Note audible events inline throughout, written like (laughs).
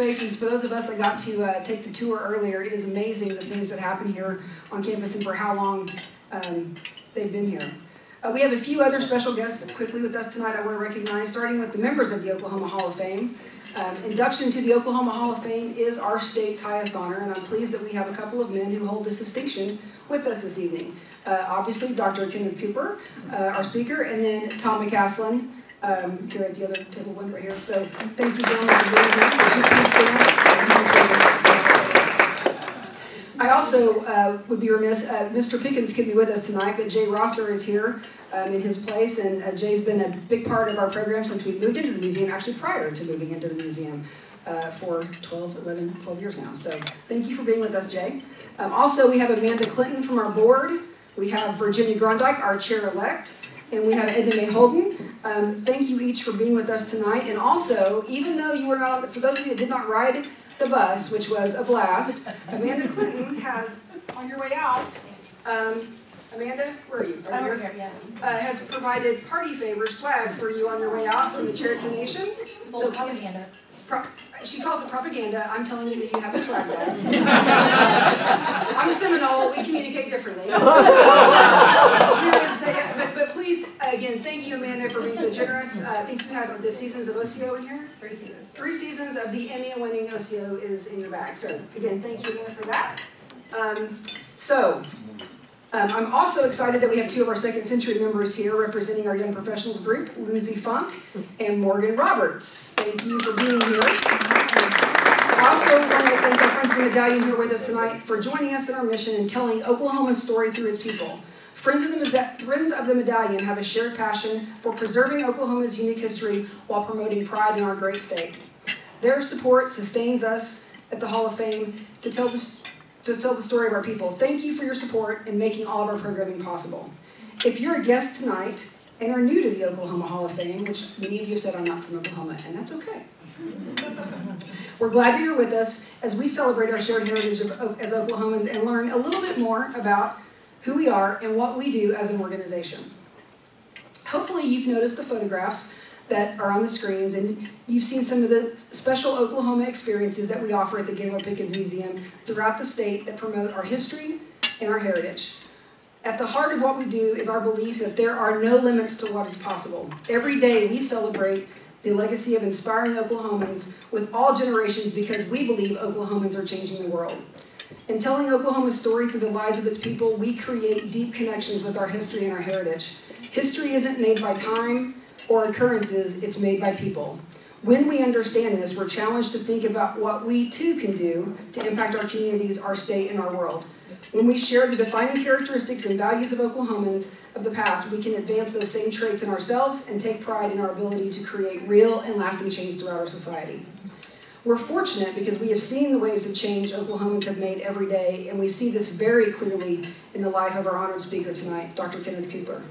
space, and for those of us that got to uh, take the tour earlier, it is amazing the things that happen here on campus and for how long um, they've been here. Uh, we have a few other special guests quickly with us tonight I want to recognize, starting with the members of the Oklahoma Hall of Fame. Um, induction into the Oklahoma Hall of Fame is our state's highest honor, and I'm pleased that we have a couple of men who hold this distinction with us this evening. Uh, obviously, Dr. Kenneth Cooper, uh, our speaker, and then Tom McCasland, um, here at the other table one right here. So thank you, gentlemen, for please stand? I also uh, would be remiss, uh, Mr. Pickens could be with us tonight, but Jay Rosser is here um, in his place, and uh, Jay's been a big part of our program since we moved into the museum, actually prior to moving into the museum. Uh, for 12, 11, 12 years now. So thank you for being with us, Jay. Um, also, we have Amanda Clinton from our board. We have Virginia Grundyke, our chair-elect, and we have Edna May Holden. Um, thank you each for being with us tonight. And also, even though you were not, for those of you that did not ride the bus, which was a blast, Amanda Clinton has, on your way out, um, Amanda, where are you? Are you here? Yes. Uh, has provided party favor swag for you on your way out from the Cherokee Nation. So please, pro- she calls it propaganda. I'm telling you that you have a swag bag. (laughs) I'm Seminole. We communicate differently. (laughs) So, uh, but, but please, again, thank you, Amanda, for being so generous. Uh, I think you have the seasons of Osiyo in here. Three seasons. Three seasons of the Emmy-winning Osiyo is in your bag. So again, thank you, Amanda, for that. Um, so. Um, I'm also excited that we have two of our second century members here representing our young professionals group, Lindsay Funk and Morgan Roberts. Thank you for being here. I also want to thank our friends of the Medallion here with us tonight for joining us in our mission and telling Oklahoma's story through its people. Friends of, the, Friends of the Medallion have a shared passion for preserving Oklahoma's unique history while promoting pride in our great state. Their support sustains us at the Hall of Fame to tell the to tell the story of our people. Thank you for your support in making all of our programming possible. If you're a guest tonight and are new to the Oklahoma Hall of Fame, which many of you said I'm not from Oklahoma, and that's okay. We're glad that you're with us as we celebrate our shared heritage of, as Oklahomans and learn a little bit more about who we are and what we do as an organization. Hopefully you've noticed the photographs that are on the screens, and you've seen some of the special Oklahoma experiences that we offer at the Gaylord Pickens Museum throughout the state that promote our history and our heritage. At the heart of what we do is our belief that there are no limits to what is possible. Every day we celebrate the legacy of inspiring Oklahomans with all generations because we believe Oklahomans are changing the world. In telling Oklahoma's story through the lives of its people, we create deep connections with our history and our heritage. History isn't made by time, or occurrences, it's made by people. When we understand this, we're challenged to think about what we too can do to impact our communities, our state, and our world. When we share the defining characteristics and values of Oklahomans of the past, we can advance those same traits in ourselves and take pride in our ability to create real and lasting change throughout our society. We're fortunate because we have seen the waves of change Oklahomans have made every day, and we see this very clearly in the life of our honored speaker tonight, Dr. Kenneth Cooper.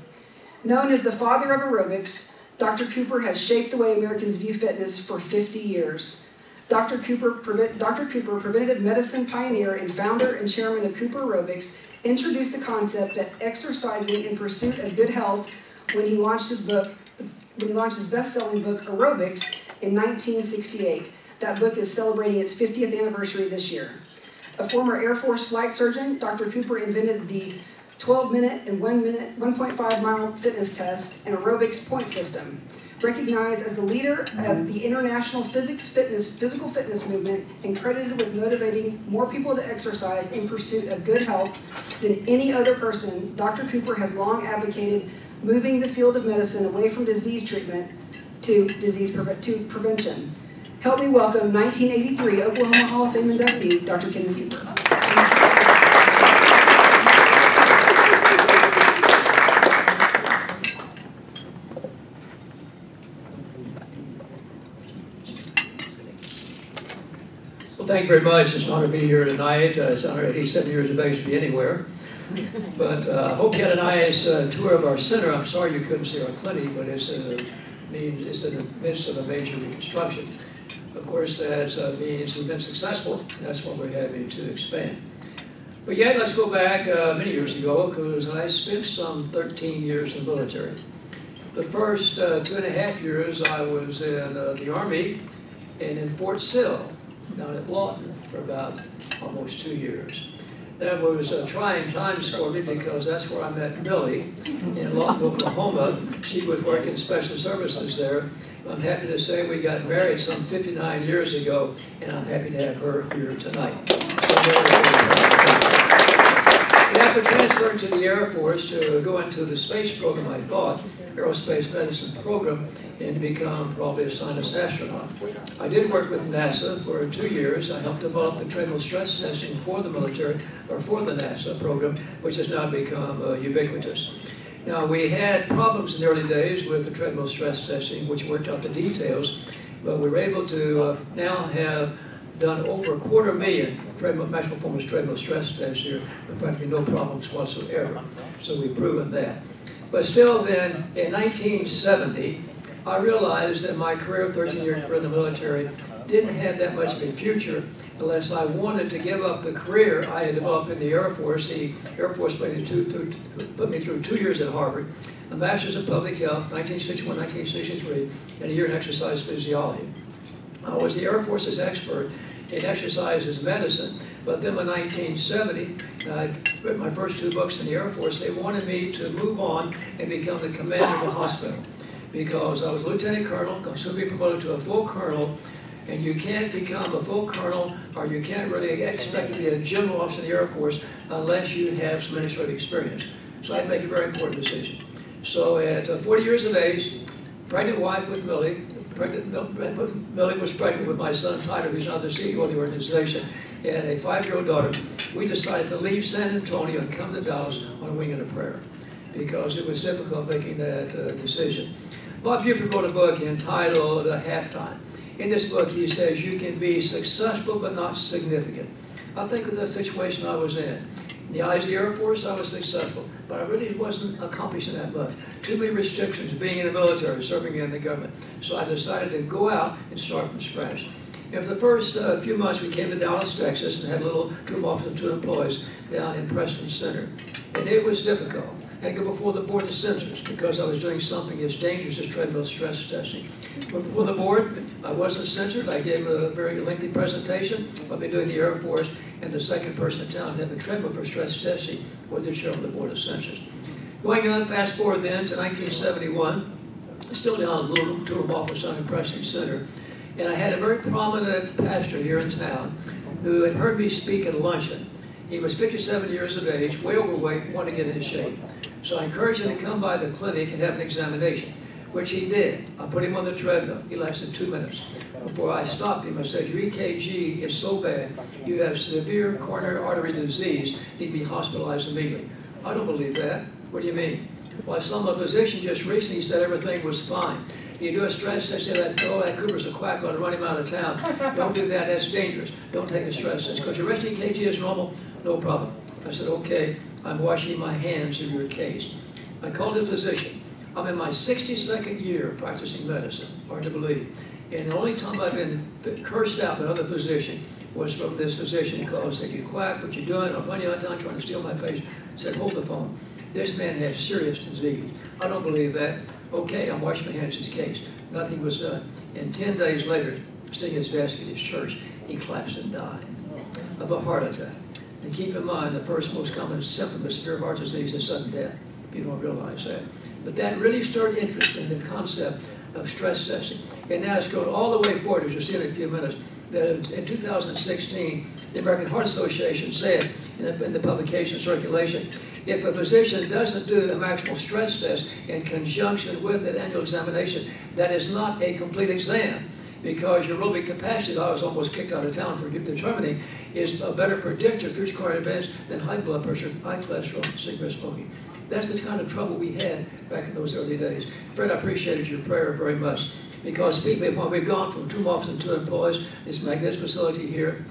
Known as the father of aerobics, Dr. Cooper has shaped the way Americans view fitness for 50 years. Dr. Cooper, Dr. Cooper, preventative medicine pioneer and founder and chairman of Cooper Aerobics, introduced the concept of exercising in pursuit of good health when he launched his book, when he launched his best-selling book, Aerobics, in 1968. That book is celebrating its 50th anniversary this year. A former Air Force flight surgeon, Dr. Cooper invented the 12 minute and 1 minute 1.5 mile fitness test and aerobics point system recognized as the leader of the international physics fitness physical fitness movement and credited with motivating more people to exercise in pursuit of good health than any other person dr cooper has long advocated moving the field of medicine away from disease treatment to disease pre to prevention help me welcome 1983 oklahoma hall of fame inductee dr kenneth cooper thank you very much. It's an honor to be here tonight. Uh, it's an honor at 87 years of age to be anywhere. But uh, hope you had a nice uh, tour of our center. I'm sorry you couldn't see our clinic, but it's, uh, means it's in the midst of a major reconstruction. Of course, that uh, means we've been successful. That's what we're having to expand. But yet, let's go back uh, many years ago, because I spent some 13 years in the military. The first uh, two and a half years I was in uh, the Army and in Fort Sill, down at Lawton for about almost two years. That was uh, trying times for me because that's where I met Millie in Lawton, Oklahoma. She was working special services there. I'm happy to say we got married some 59 years ago, and I'm happy to have her here tonight. After transferring to the Air Force to go into the space program, I thought, aerospace medicine program, and to become probably a scientist astronaut. I did work with NASA for two years. I helped develop the treadmill stress testing for the military, or for the NASA program, which has now become uh, ubiquitous. Now, we had problems in the early days with the treadmill stress testing, which worked out the details, but we were able to uh, now have done over a quarter million maximum performance treadmill stress tests here with practically no problems whatsoever. So we've proven that. But still then, in 1970, I realized that my career, 13-year career in the military, didn't have that much of a future unless I wanted to give up the career I had developed in the Air Force. The Air Force put me, two, put me through two years at Harvard, a Master's in Public Health, 1961, 1963, and a year in exercise physiology. I was the Air Force's expert in exercise as medicine. But then in 1970, I read my first two books in the Air Force. They wanted me to move on and become the commander of a hospital because I was a lieutenant colonel, soon be promoted to a full colonel, and you can't become a full colonel or you can't really expect to be a general officer in the Air Force unless you have some administrative experience. So I had to make a very important decision. So at uh, 40 years of age, pregnant wife with Millie, pregnant, Millie was pregnant with my son Tyler, who's now the CEO of the organization, and a five-year-old daughter. We decided to leave San Antonio and come to Dallas on a wing and a prayer because it was difficult making that uh, decision. Bob Buford wrote a book entitled uh, Halftime. In this book, he says you can be successful but not significant. I think of the situation I was in. In the eyes of the Air Force, I was successful, but I really wasn't accomplishing that much. Too many restrictions being in the military, serving in the government. So I decided to go out and start from scratch. And for the first uh, few months, we came to Dallas, Texas, and had a little troop office and two employees down in Preston Center. And it was difficult. Had to go before the board of censors because I was doing something as dangerous as treadmill stress testing. But before the board, I wasn't censored. I gave a very lengthy presentation. I've been doing the Air Force and the second person in town to have a treadmill for stress testing was the chair of the Board of Censors. Going on, fast forward then to 1971, still down in Little Tour office down in Preston Center, and I had a very prominent pastor here in town who had heard me speak at a luncheon. He was 57 years of age, way overweight, wanted to get into shape. So I encouraged him to come by the clinic and have an examination, which he did. I put him on the treadmill. He lasted two minutes. Before I stopped him, I said, your EKG is so bad, you have severe coronary artery disease, need to be hospitalized immediately. I don't believe that. What do you mean? Well, some physician just recently said everything was fine. You do a stress test, say that, oh, that Cooper's a quack, ought to run him out of town. (laughs) Don't do that, that's dangerous. Don't take a stress test. Because your rest EKG is normal, no problem. I said, okay, I'm washing my hands of your case. I called a physician. I'm in my 62nd year practicing medicine, hard to believe. And the only time I've been cursed out by another physician was from this physician called said, you quack, what you doing? I'm running out of time trying to steal my patient. said, hold the phone. This man has serious disease. I don't believe that. Okay, I'm washing my hands of his case. Nothing was done. And 10 days later, sitting at his desk at his church, he collapsed and died of a heart attack. And keep in mind, the first most common symptom of severe heart disease is sudden death. People don't realize that. But that really stirred interest in the concept of stress testing. And now it's going all the way forward, as you'll see in a few minutes, that in 2016, the American Heart Association said in the, in the publication circulation, if a physician doesn't do a maximal stress test in conjunction with an annual examination, that is not a complete exam because your aerobic capacity, I was almost kicked out of town for determining, is a better predictor of future cardiac events than high blood pressure, high cholesterol, cigarette smoking. That's the kind of trouble we had back in those early days. Fred, I appreciated your prayer very much because people, when we've gone from two officers and two employees, this magnificent facility here,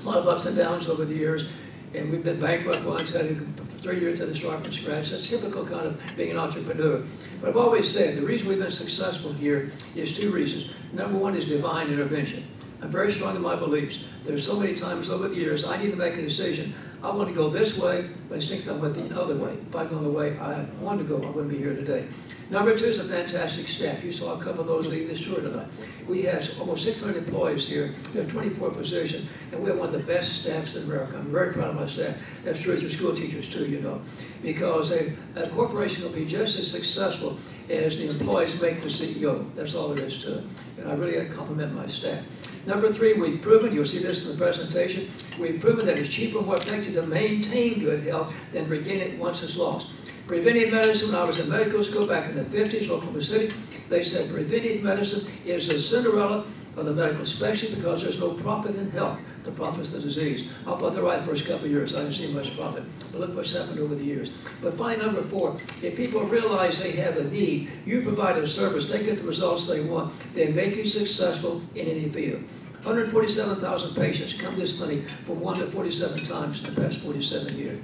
a lot of ups and downs over the years, and we've been bankrupt once, had three years at the start from scratch. That's typical kind of being an entrepreneur. But I've always said the reason we've been successful here is two reasons. Number one is divine intervention. I'm very strong in my beliefs. There's so many times over the years I need to make a decision. I want to go this way, but instinctively I went the other way. If I go the way I want to go, I wouldn't be here today. Number two is a fantastic staff. You saw a couple of those leading this tour tonight. We have almost 600 employees here. We have 24 physicians, and we have one of the best staffs in America. I'm very proud of my staff. That's true for school teachers too, you know, because a, a corporation will be just as successful as the employees make the CEO. That's all there is to it. And I really compliment my staff. Number three, we've proven, you'll see this in the presentation, we've proven that it's cheaper and more effective to maintain good health than regain it once it's lost. Preventive medicine, when I was in medical school back in the 50s, Oklahoma City, they said preventive medicine is the Cinderella of the medical, specialty because there's no profit in health. The profit's the disease. I thought they're right the first couple of years. I didn't see much profit. But look what's happened over the years. But finally, number four, if people realize they have a need, you provide a service, they get the results they want, they make you successful in any field. 147,000 patients come to this clinic from 1 to 47 times in the past 47 years.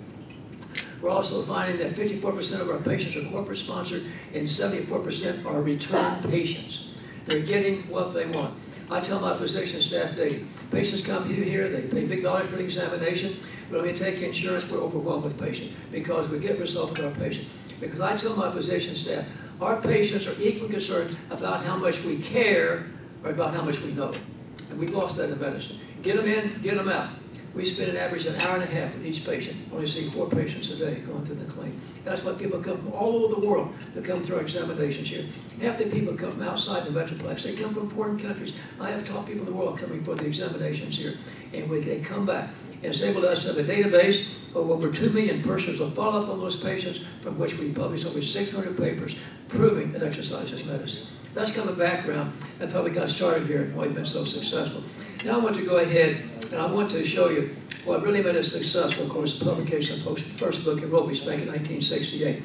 We're also finding that 54% of our patients are corporate sponsored and 74% are return patients. They're getting what they want. I tell my physician staff daily, patients come here, they pay big dollars for an examination, but when we take insurance, we're overwhelmed with patients because we get results with our patients. Because I tell my physician staff, our patients are equally concerned about how much we care or about how much we know. And we've lost that in medicine. Get them in, get them out. We spend an average an hour and a half with each patient. Only see four patients a day going through the clinic. That's why people come from all over the world to come through our examinations here. Half the people come from outside the Metroplex. They come from foreign countries. I have taught people in the world coming for the examinations here. And we, they come back. And it's able us to have a database of over 2 million persons will follow up on those patients from which we publish over 600 papers proving that exercise is medicine. That's kind of a background. That's how we got started here and why we've been so successful. Now I want to go ahead and I want to show you what really made us successful, of course, the publication of the first book he wrote we back in 1968.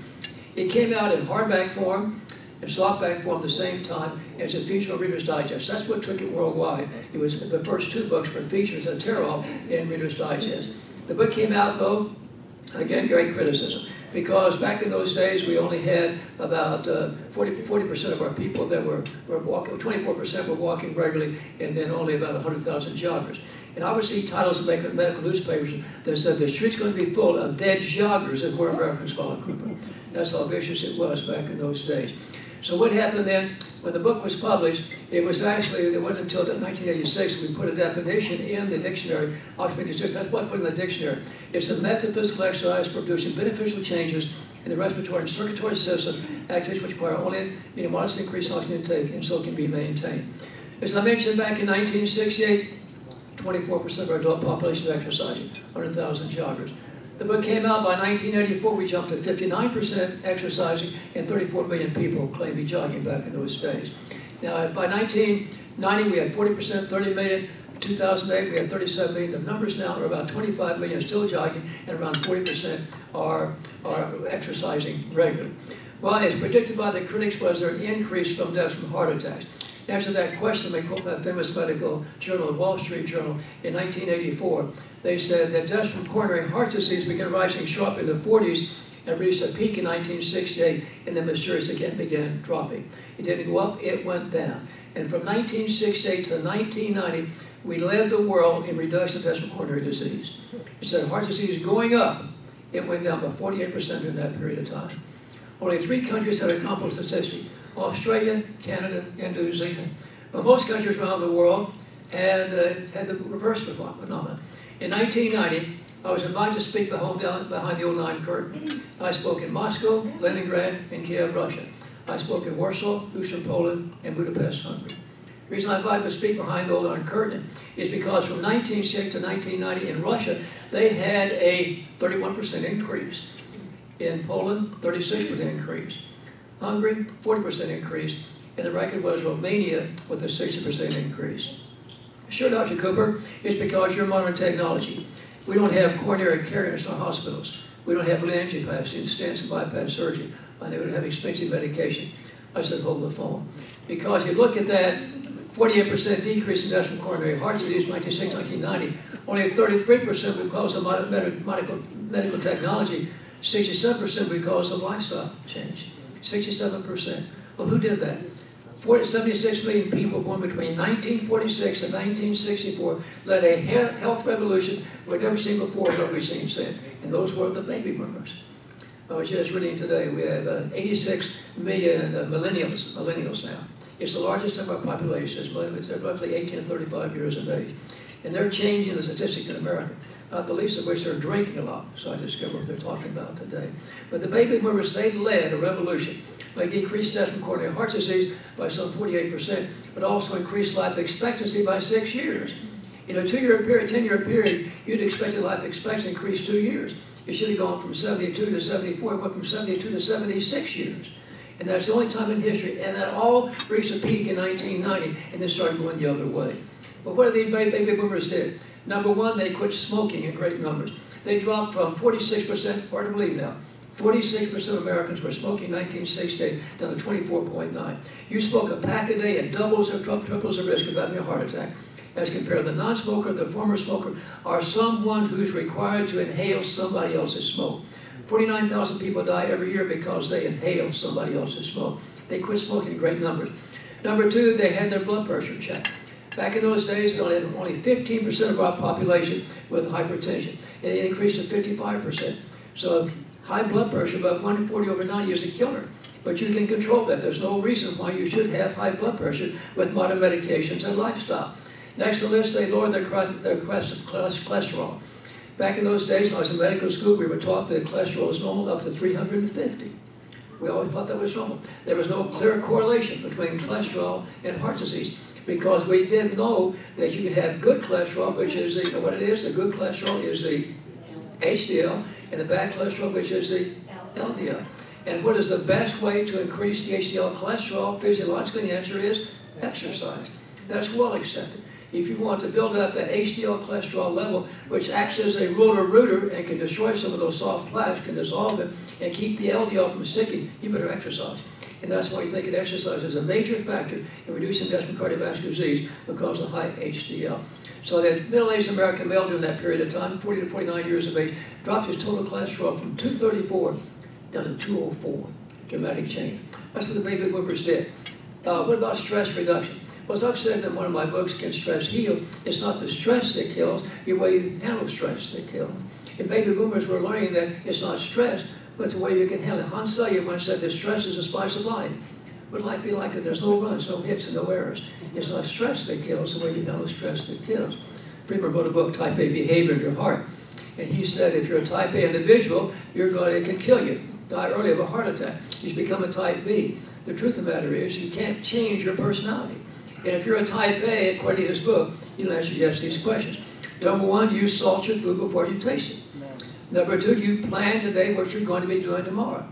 It came out in hardback form and softback form at the same time as a feature of Reader's Digest. That's what took it worldwide. It was the first two books for features at Terrell in Reader's Digest. The book came out, though, again, great criticism because back in those days we only had about uh, 40, percent of our people that were, were walking, 24% were walking regularly, and then only about 100,000 joggers. And I would see titles in medical newspapers that said the street's going to be full of dead joggers where Americans follow Cooper. That's how vicious it was back in those days. So what happened then, when the book was published, it was actually, it wasn't until 1986 we put a definition in the dictionary, Oxford Dictionary, that's what put in the dictionary. It's a method of physical exercise for producing beneficial changes in the respiratory and circulatory system, activities which require only a modest increase in oxygen intake and so can be maintained. As I mentioned back in 1968, 24% of our adult population is exercising, 100,000 joggers. The book came out by 1984, we jumped to 59% exercising, and 34 million people claimed to be jogging back in those days. Now, by 1990, we had 40%, 30 million. 2008, we had 37 million. The numbers now are about 25 million still jogging, and around 40% are, are exercising regularly. Well, as predicted by the critics, was there an increase from deaths from heart attacks? Answer that question, they quote that famous medical journal, the Wall Street Journal, in 1984. They said that deaths from coronary heart disease began rising sharply in the 40s and reached a peak in 1968, and then mysteriously again began dropping. It didn't go up, it went down. And from 1968 to 1990, we led the world in reduction of deaths from coronary disease. Instead of heart disease going up, it went down by 48% in that period of time. Only three countries had accomplished comparable statistic. Australia, Canada, and New Zealand. But most countries around the world had, uh, had the reverse phenomenon. In 1990, I was invited to speak behind the old Iron Curtain. I spoke in Moscow, Leningrad, and Kiev, Russia. I spoke in Warsaw, Lucian, Poland, and Budapest, Hungary. The reason I invited to speak behind the old Iron Curtain is because from 1906 to 1990 in Russia, they had a 31% increase. In Poland, 36% increase. Hungary, 40% increase, and the record was Romania with a 60% increase. Sure, Dr. Cooper, it's because you're modern technology. We don't have coronary carriers in our hospitals. We don't have angioplasty and stents and bypass surgery. And they would have expensive medication. I said, hold the phone. Because you look at that 48% decrease in from coronary heart disease 1960, 1990, only 33% because of medical, medical technology, 67% because of lifestyle change. 67%. Well, who did that? 40, 76 million people born between 1946 and 1964 led a health revolution we'd never seen before, nor we've seen since. And those were the baby boomers. I was just reading today, we have uh, 86 million uh, millennials, millennials now. It's the largest of our population, it's roughly 18 to 35 years of age. And they're changing the statistics in America, not the least of which they're drinking a lot. So I discovered what they're talking about today. But the baby boomers, they led a revolution. They decreased deaths from coronary heart disease by some 48%, but also increased life expectancy by six years. In a two-year period, 10-year period, you'd expect life expectancy increase two years. It should have gone from 72 to 74, it went from 72 to 76 years. And that's the only time in history. And that all reached a peak in 1990 and then started going the other way. But what did the baby boomers did? Number one, they quit smoking in great numbers. They dropped from 46%, hard to believe now, 46% of Americans were smoking in 1968 down to 24.9. You smoke a pack a day and doubles or triples the risk of having a heart attack as compared to the non-smoker, the former smoker, or someone who's required to inhale somebody else's smoke. 49,000 people die every year because they inhale somebody else's smoke. They quit smoking in great numbers. Number two, they had their blood pressure checked. Back in those days, we only had only 15% of our population with hypertension. And it increased to 55%. So high blood pressure above 140 over 90 is a killer. But you can control that. There's no reason why you should have high blood pressure with modern medications and lifestyle. Next on the list, they lowered their, their cholesterol. Back in those days, when I was in medical school, we were taught that cholesterol is normal up to 350. We always thought that was normal. There was no clear correlation between cholesterol and heart disease because we didn't know that you could have good cholesterol, which is the, you know what it is? The good cholesterol is the HDL, and the bad cholesterol, which is the LDL. And what is the best way to increase the HDL cholesterol physiologically? The answer is exercise. That's well accepted if you want to build up that HDL cholesterol level, which acts as a Roto-Rooter and can destroy some of those soft plaques, can dissolve it, and keep the LDL from sticking, you better exercise. And that's why you think that exercise is a major factor in reducing death from cardiovascular disease because of high HDL. So that middle-aged American male during that period of time, 40 to 49 years of age, dropped his total cholesterol from 234 down to 204. Dramatic change. That's what the baby boomers did. Uh, what about stress reduction? Well, as I've said in one of my books, Can Stress Heal? It's not the stress that kills, the way you handle stress that kills. And baby boomers were learning that it's not stress, but the way you can handle it. Hans Selye once said that stress is a spice of life. What life be like if there's no runs, no hits, and no errors? It's not stress that kills, the way you handle stress that kills. Friedman wrote a book, Type A Behavior in Your Heart. And he said if you're a type A individual, you're going, to, it can kill you. Die early of a heart attack. You should become a type B. The truth of the matter is you can't change your personality. And if you're a type A, according to his book, you'll answer yes to these questions. Number one, you salt your food before you taste it. Number two, you plan today what you're going to be doing tomorrow.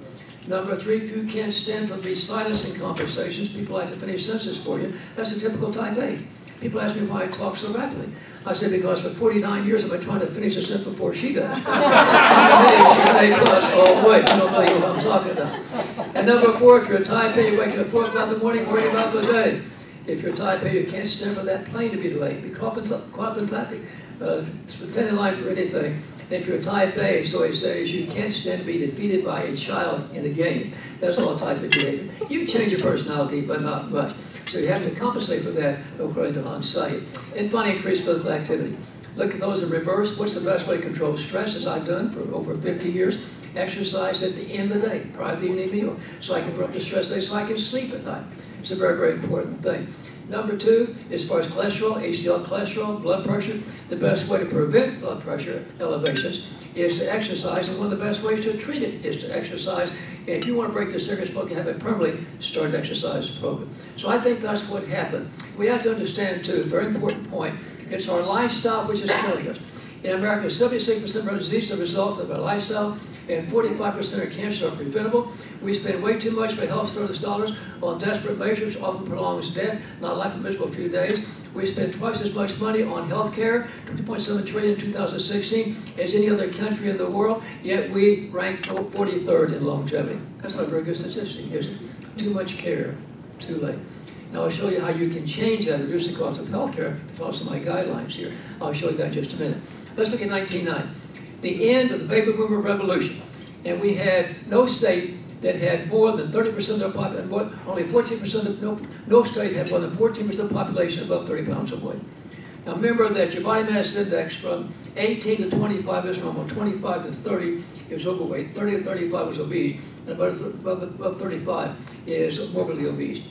Number three, you can't stand for these silencing conversations, people like to finish sentences for you. That's a typical type A. People ask me why I talk so rapidly. I say because for 49 years I've been trying to finish a sentence before she does. (laughs) she's an A plus all the way. You don't know what I'm talking about. And number four, if you're a type A, you wake up at 4 o'clock in the morning worrying about the day. If you're type A, you can't stand for that plane to be delayed. Be caught caught in traffic. Uh, stand in line for anything. If you're type A, so he says, you can't stand to be defeated by a child in a game. That's all type A behavior. You change your personality, but not much. So you have to compensate for that, according to Hans Selye. And finally, increase physical activity. Look at those in reverse. What's the best way to control stress, as I've done for over 50 years? Exercise at the end of the day, prior to the evening meal, so I can break the stress day, so I can sleep at night. It's a very, very important thing. Number two, as far as cholesterol, HDL cholesterol, blood pressure, the best way to prevent blood pressure elevations is to exercise, and one of the best ways to treat it is to exercise. And if you want to break the circuit smoke and have it permanently, start an exercise program. So I think that's what happened. We have to understand, too, very important point, it's our lifestyle which is killing us. In America, 76% of disease is a result of our lifestyle, and 45% of cancer are preventable. We spend way too much for health service dollars on desperate measures, often prolongs death, not life a miserable few days. We spend twice as much money on health care, 2.7 trillion in 2016, as any other country in the world, yet we rank 43rd in longevity. That's not a very good statistic, is it? Too much care, too late. Now I'll show you how you can change that, reduce the cost of health care, follow some of my guidelines here. I'll show you that in just a minute. Let's look at 1990, the end of the baby boomer revolution. And we had no state that had more than 30% of their population, only 14% of, no, no state had more than 14% of the population above 30 pounds of weight. Now remember that your body mass index from 18 to 25 is normal, 25 to 30 is overweight, 30 to 35 is obese, and above, above, above 35 is morbidly obese.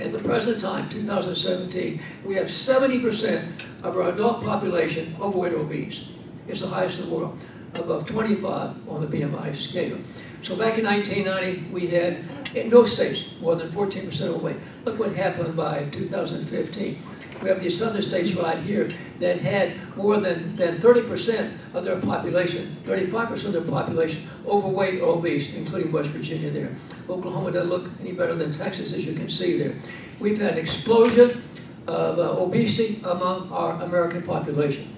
At the present time, 2017, we have 70% of our adult population overweight or obese. It's the highest in the world, above 25 on the BMI scale. So back in 1990, we had in no states more than 14% overweight. Look what happened by 2015. We have these southern states right here that had more than, than 30% of their population, 35% of their population overweight or obese, including West Virginia there. Oklahoma doesn't look any better than Texas, as you can see there. We've had an explosion of uh, obesity among our American population.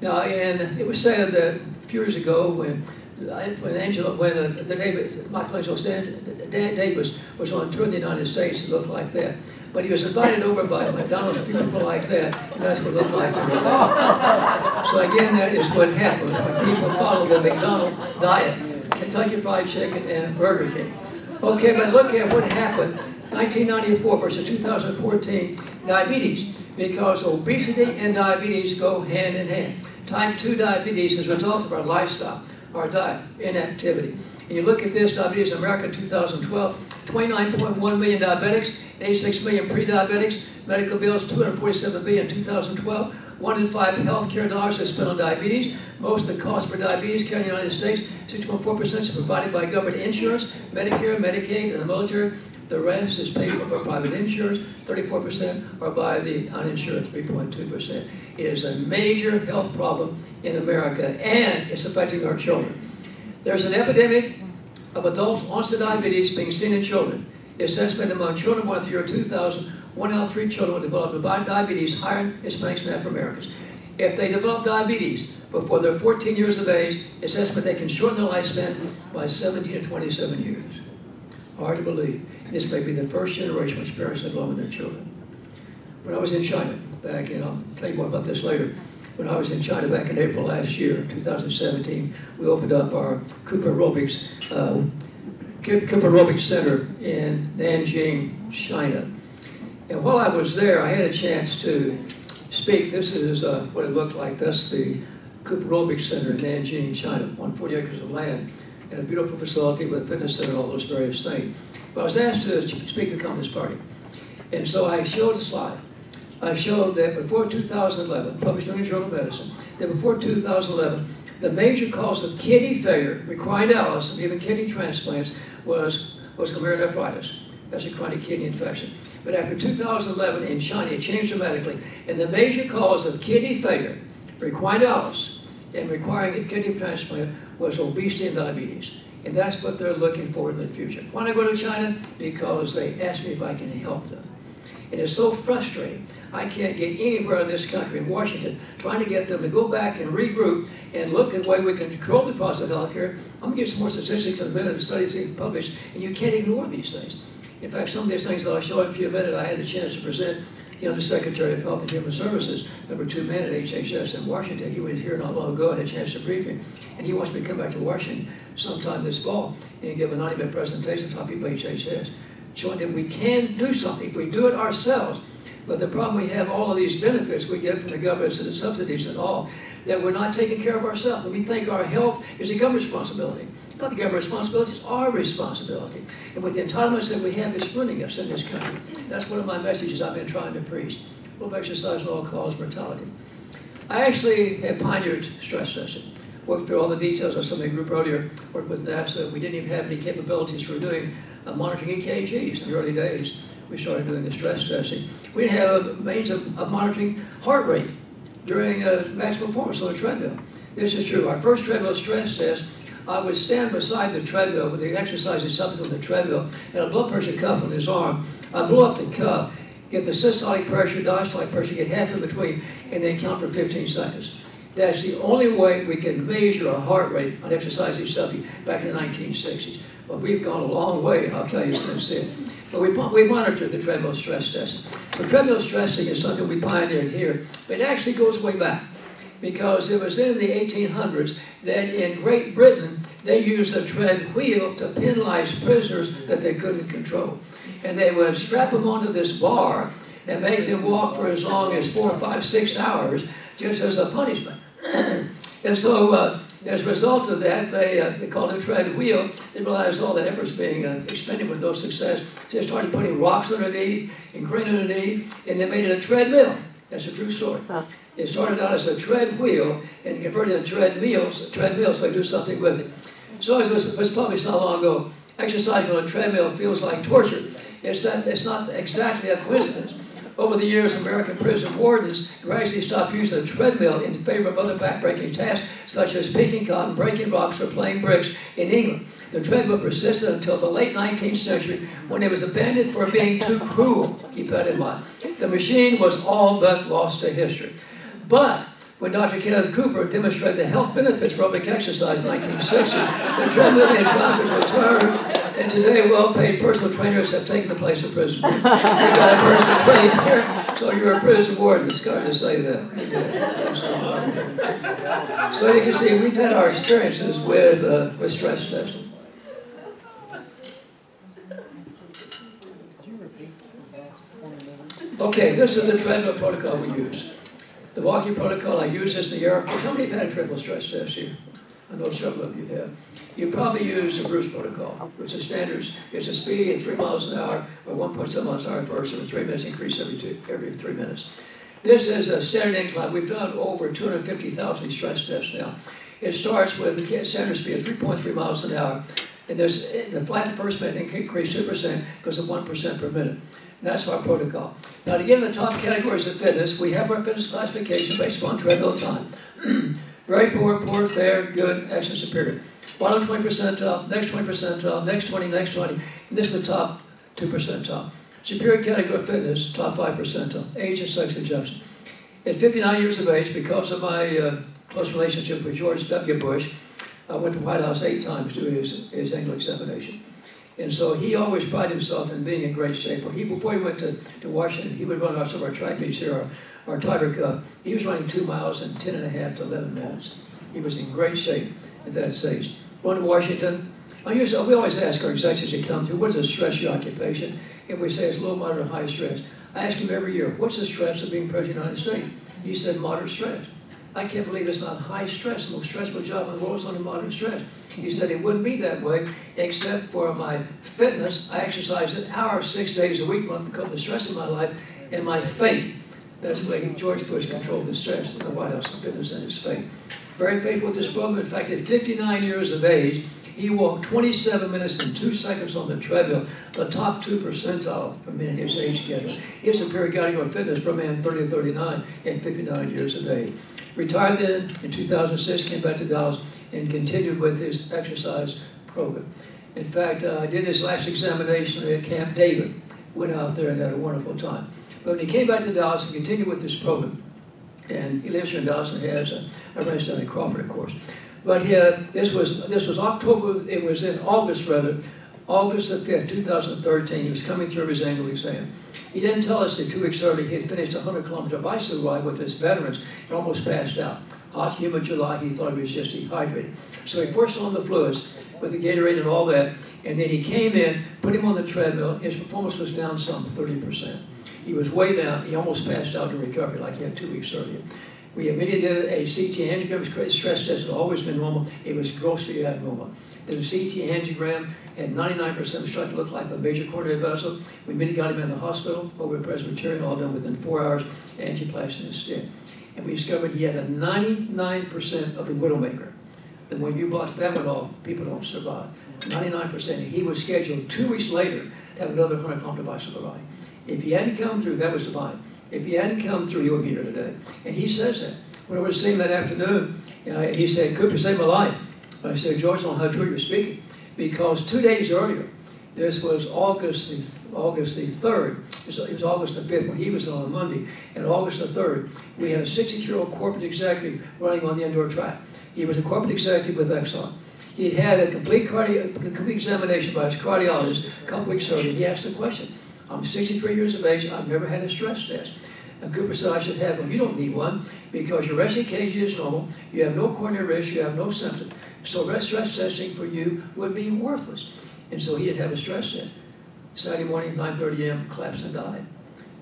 Now, and it was said that a few years ago when when Angela, when uh, the David, Michelangelo Stan, Dan Davis was on tour in the United States, it looked like that. But he was invited over by (laughs) McDonald's, people like that, and that's what looked like. so again, that is what happened when people follow the McDonald diet, Kentucky Fried Chicken and Burger King. Okay, but look at what happened 1994 versus 2014, diabetes, because obesity and diabetes go hand in hand. Type 2 diabetes as a result of our lifestyle our diet, inactivity. And you look at this, diabetes in America 2012, 29.1 million diabetics, 86 million pre-diabetics, medical bills 247 billion in 2012, one in five healthcare dollars is spent on diabetes. Most of the cost for diabetes care in the United States, 6.4% is provided by government insurance, Medicare, Medicaid, and the military. The rest is paid for by private insurance, 34% are by the uninsured, 3.2%. Is a major health problem in America, and it's affecting our children. There's an epidemic of adult onset diabetes being seen in children. It's estimated among children born the year 2000, one out of three children will develop diabetes higher in Hispanics and African Americans. If they develop diabetes before they're 14 years of age, it's estimated they can shorten their lifespan by 17 to 27 years. Hard to believe. This may be the first generation which parents live long with their children. When I was in China, back in, I'll tell you more about this later, when I was in China back in April last year, 2017, we opened up our Cooper Aerobics, uh, Cooper Aerobics Center in Nanjing, China. And while I was there, I had a chance to speak. This is uh, what it looked like. That's the Cooper Aerobics Center in Nanjing, China, 140 acres of land and a beautiful facility with a fitness center and all those various things. But I was asked to speak to the Communist Party. And so I showed a slide. I showed that before 2011, published in the Journal of Medicine, that before 2011, the major cause of kidney failure, requiring dialysis, and even kidney transplants, was, was glomerulonephritis. That's a chronic kidney infection. But after 2011 in China, it changed dramatically. And the major cause of kidney failure, requiring dialysis, and requiring a kidney transplant was obesity and diabetes. And that's what they're looking for in the future. Why did I go to China? Because they asked me if I can help them. And It is so frustrating. I can't get anywhere in this country, in Washington, trying to get them to go back and regroup and look at the way we can control the cost of health care. I'm going to give some more statistics in a minute and studies being published, and you can't ignore these things. In fact, some of these things that I'll show in a few minutes, I had the chance to present you know, the Secretary of Health and Human Services, number two man at HHS in Washington. He was here not long ago and had a chance to brief him. And he wants me to come back to Washington sometime this fall and give a 90-minute presentation to people HHS, showing that we can do something if we do it ourselves. But the problem we have all of these benefits we get from the government and the subsidies and all, that we're not taking care of ourselves. And we think our health is a government responsibility. It's not the government responsibility, it's our responsibility. And with the entitlements that we have, it's ruining us in this country. That's one of my messages I've been trying to preach. Low exercise will cause mortality. I actually have pioneered stress testing. Worked through all the details of some of the group earlier, worked with NASA. We didn't even have any capabilities for doing uh, monitoring EKGs in the early days. We started doing the stress testing. We didn't have means of, of monitoring heart rate during uh, maximum performance on the treadmill. This is true. Our first treadmill stress test I would stand beside the treadmill with the exercising something on the treadmill and a blood pressure cuff on his arm. I'd blow up the cuff, get the systolic pressure, diastolic pressure, get half in between, and then count for 15 seconds. That's the only way we can measure a heart rate on exercising something back in the 1960s. But we've gone a long way, I'll tell you since then. But we, we monitor the treadmill stress test. The treadmill stressing is something we pioneered here, but it actually goes way back because it was in the 1800s that in Great Britain they used a tread wheel to penalize prisoners that they couldn't control. And they would strap them onto this bar and make them walk for as long as four, five, six hours just as a punishment. (clears throat) and so, uh, as a result of that, they, uh, they called it a treadwheel. They realized all that effort's being uh, expended with no success. So they started putting rocks underneath and green underneath, and they made it a treadmill. That's a true story. Huh. It started out as a treadwheel and converted it to treadmills, treadmill, so they do something with it. So as was, was published not long ago, exercising on a treadmill feels like torture. It's, that, it's not exactly a coincidence. Over the years, American prison wardens gradually stopped using the treadmill in favor of other backbreaking tasks, such as picking cotton, breaking rocks, or playing bricks in England. The treadmill persisted until the late 19th century when it was abandoned for being too cruel. Keep that in mind. The machine was all but lost to history. But when Dr. Kenneth Cooper demonstrated the health benefits of aerobic exercise in 1960, the treadmill and traffic returned, and today well-paid personal trainers have taken the place of prison. (laughs) You got a personal trainer so you're a prison warden. It's hard to say that. So you can see, we've had our experiences with, uh, with stress testing. Okay, this is the treadmill protocol we use. The walking protocol, I use in the Force. How many have had a treadmill stress test here? I know several of you have. You probably use the Bruce protocol, which is standards. It's a speed at three miles an hour or 1.7 miles an hour first, and three minutes increase every two, every three minutes. This is a standard incline. We've done over 250,000 stress tests now. It starts with a standard speed of 3.3 miles an hour, and there's the flat the first minute increase 2% because of 1% per minute. That's our protocol. Now, to get in the top categories of fitness, we have our fitness classification based upon treadmill time. (clears throat) Very poor, poor, fair, good, excellent, superior. Bottom 20% up, next 20% up, next 20, next 20. And this is the top 2% up. Superior category of fitness, top 5% up. Age and sex adjustment. At 59 years of age, because of my uh, close relationship with George W. Bush, I went to the White House eight times to do his, his annual examination. And so he always prided himself in being in great shape. He, before he went to, to Washington, he would run our, some of our track meets here, our, our Tiger Cup. Uh, he was running two miles in 10 and a half to 11 minutes. He was in great shape at that stage. Going to Washington, I usually, we always ask our executives to come through, what is the stress of your occupation? And we say it's low, moderate, high stress. I ask him every year, what's the stress of being president of the United States? He said moderate stress. I can't believe it's not high stress. The most stressful job in the world is under moderate stress. Hmm. He said it wouldn't be that way except for my fitness. I exercise an hour six days a week because of the stress of my life and my faith. That's the way George Bush controlled the stress in the White House and fitness and his faith. Very faithful with this program. In fact, at 59 years of age, he walked 27 minutes and 2 seconds on the treadmill, the top 2 percentile for men his age category. He's a periodic fitness for a man 30 to 39 and 59 years of age. Retired then in 2006, came back to Dallas and continued with his exercise program. In fact, uh, I did his last examination at Camp David. Went out there and had a wonderful time. But when he came back to Dallas and continued with this program, and he lives here in Dallas and has a, a ranch down in Crawford, of course. But he, uh, this was this was October. It was in August rather, August the fifth, two thousand thirteen. He was coming through his annual exam. He didn't tell us that two weeks earlier he had finished a hundred kilometer bicycle ride with his veterans and almost passed out. Hot, humid July. He thought he was just dehydrated. So he forced on the fluids with the Gatorade and all that, and then he came in, put him on the treadmill. His performance was down some thirty percent. He was way down. He almost passed out in recovery like he had two weeks earlier. We immediately did a CT angiogram. Stress test had always been normal. It was grossly abnormal. The CT angiogram had 99% started to look like a major coronary vessel. We immediately got him in the hospital over Presbyterian, all done within four hours, angioplasty and. And we discovered he had a 99% of the widowmaker. Then when you block that one off, people don't survive. 99%. He was scheduled two weeks later to have another 100 kilometer bicycle ride. If he hadn't come through, that was divine. If he hadn't come through, he would be here today. And he says that. When I was seeing that afternoon, know, he said, Cooper saved my life. I said, George, I don't know how true you're speaking. Because two days earlier, this was August the, August the 3rd. It was, August the 5th when he was on a Monday. And August the 3rd, we had a 60-year-old corporate executive running on the indoor track. He was a corporate executive with Exxon. He had a complete, cardio, a complete examination by his cardiologist a couple weeks earlier. He asked the question, I'm 63 years of age, I've never had a stress test. And Cooper said, I should have one. You don't need one because your resting kg is normal, you have no coronary risk, you have no symptoms. So stress testing for you would be worthless. And so he had had a stress test. Saturday morning, 9.30 a.m., collapsed and died.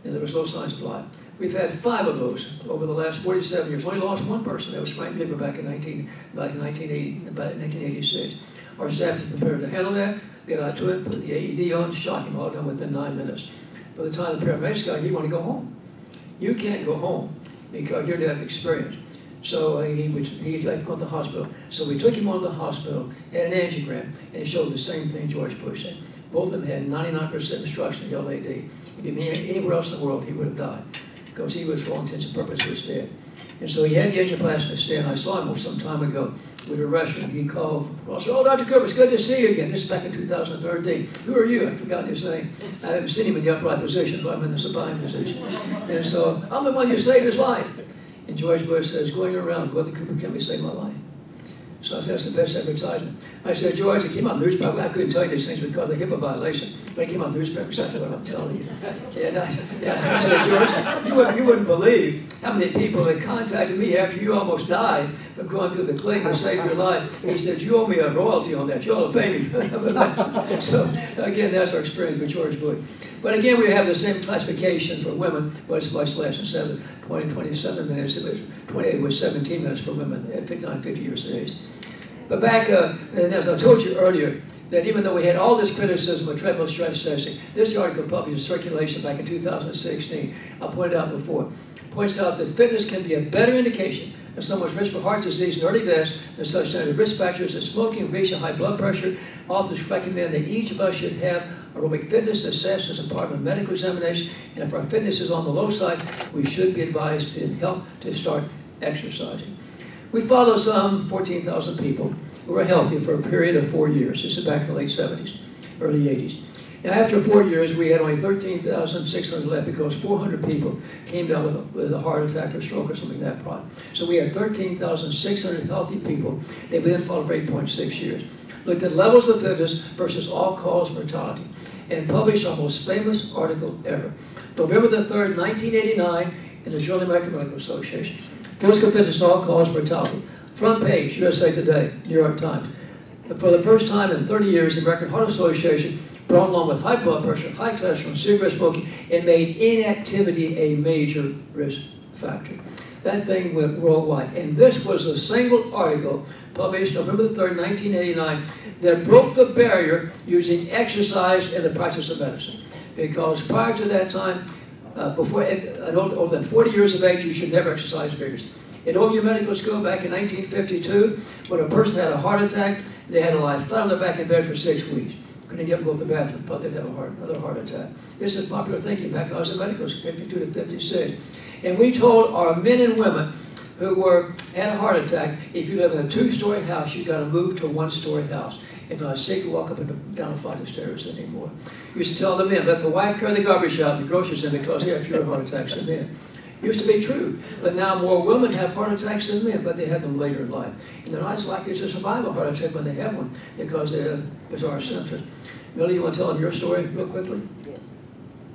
and there was no signs of life. We've had five of those over the last 47 years. Only lost one person. That was Frank Bieber back in 19, back in 1980, about 1986. Our staff is prepared to handle that. Get out to it, put the AED on, shock him all done within nine minutes. By the time the paramedics got here, he wanted to go home. You can't go home because you're death experience. So uh, he was, he had to the hospital. So we took him on to the hospital, had an angiogram, and it showed the same thing George Bush said. Both of them had 99% obstruction of the LAD. If he'd been anywhere else in the world, he would have died because he was, for all intents and purposes, dead. And so he had the angioplasty stand. I saw him some time ago with a restaurant. He called across, oh, Dr. Cooper, it's good to see you again. This is back in 2013. Who are you? I've forgotten his name. I haven't seen him in the upright position, but I'm in the supine position. And so I'm the one who saved his life. And George Bush says, going around, to Cooper County, save my life. So I said, that's the best advertisement. I said, George, it came out newspaper. I couldn't tell you these things because of the HIPAA violation. But it came out newspaper, exactly what I'm telling you. And I, yeah, I said, George, you wouldn't, you wouldn't believe how many people had contacted me after you almost died from going through the clinic to save your life. And he said, you owe me a royalty on that. You ought to pay me. (laughs) so again, that's our experience with George Bush. But again, we have the same classification for women, but it's much less. Instead of 20, 27 minutes, it was 28, was 17 minutes for women at 59, 50 years of age. But back, uh, and as I told you earlier, that even though we had all this criticism of treadmill stress testing, this article published in circulation back in 2016, I pointed out before, points out that fitness can be a better indication of someone's risk for heart disease and early deaths than such standard risk factors as smoking, obesity, high blood pressure. Authors recommend that each of us should have aerobic fitness assessed as a part of a medical examination, and if our fitness is on the low side, we should be advised to help to start exercising. We followed some 14,000 people who were healthy for a period of four years. This is back in the late 70s, early 80s. Now, after four years, we had only 13,600 left because 400 people came down with a, with a heart attack or stroke or something that problem. So we had 13,600 healthy people that we then followed for 8.6 years. Looked at levels of fitness versus all-cause mortality and published our most famous article ever. November the 3rd, 1989, in the Journal of American Medical Association. Physical fitness and all-cause mortality. Front page, USA Today, New York Times. For the first time in 30 years, the American Heart Association brought along with high blood pressure, high cholesterol, cigarette smoking, and made inactivity a major risk factor. That thing went worldwide. And this was a single article published November the 3rd, 1989, that broke the barrier using exercise in the practice of medicine. Because prior to that time, uh, before at older than 40 years of age, you should never exercise vigorously. In OU Medical School back in 1952, when a person had a heart attack, they had to lie flat on their back in bed for six weeks. Couldn't get up go to the bathroom, thought they'd have a heart, another heart attack. This is popular thinking back when I was in medical school, 52 to 56. And we told our men and women who were had a heart attack, if you live in a two-story house, you've got to move to a one-story house. It's not safe to walk up and down a flight of stairs anymore. used to tell the men, let the wife carry the garbage out, the groceries in, because they have fewer heart attacks than men. Used to be true, but now more women have heart attacks than men, but they have them later in life. And they're not as likely to survive a heart attack when they have one because they have bizarre symptoms. Millie, you want to tell them your story real quickly? Yeah.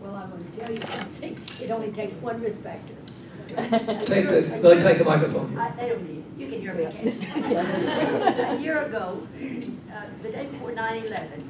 Well, I'm going to tell you something. It only takes one risk factor. Take the, Millie, take the microphone. I, they don't need it. You can hear me. (laughs) A year ago, uh, the day before 9/11,